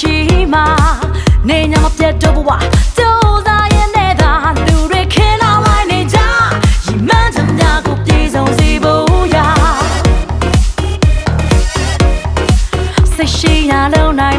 ချီမှာနေညမပြတ်တော့ဘဝကြိုးစားရင်နဲ့သာလူတွေခင်းလာလိုက်နေကြရီမန်းချင်များကိုပြေဆုံးစေဖို့ရာစိတ်ရှိရလုံးနိုင်